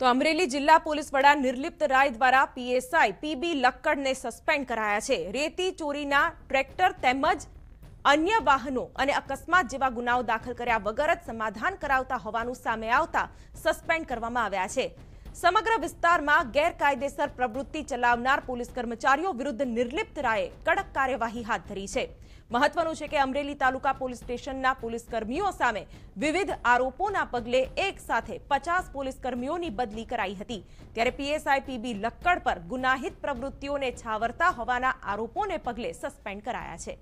તો અમરેલી જિલ્લા પોલીસ વડા નિર્લિપ્ત રાય દ્વારા પીએસઆઈ પીબી લક્કડને સસ્પેન્ડ કરાયા છે. રેતી, ચોરીના ટ્રેક્ટર તેમજ અન્ય વાહનો અને અકસ્માત જેવા ગુનાઓ દાખલ કર્યા વગર જ સમાધાન કરાવતા હોવાનું સામે આવતા સસ્પેન્ડ કરવામાં આવ્યા છે. સમગ્ર વિસ્તારમાં ગેરકાયદેસર પ્રવૃત્તિ ચલાવનાર પોલીસ કર્મચારીઓ વિરુદ્ધ નિર્લિપ્ત રાયે કડક કાર્યવાહી હાથ ધરી છે. મહત્વનું છે કે અમરેલી તાલુકા પોલીસ સ્ટેશનના પોલીસ કર્મીઓ સામે વિવિધ આરોપોના પગલે એક સાથે પચાસ પોલીસ કર્મીઓની બદલી કરાઈ હતી. ત્યારે પીએસઆઈ પીબી લક્કડ પર ગુનાહિત પ્રવૃત્તિઓને છાવરતા હોવાના આરોપોને પગલે સસ્પેન્ડ કરાયા છે.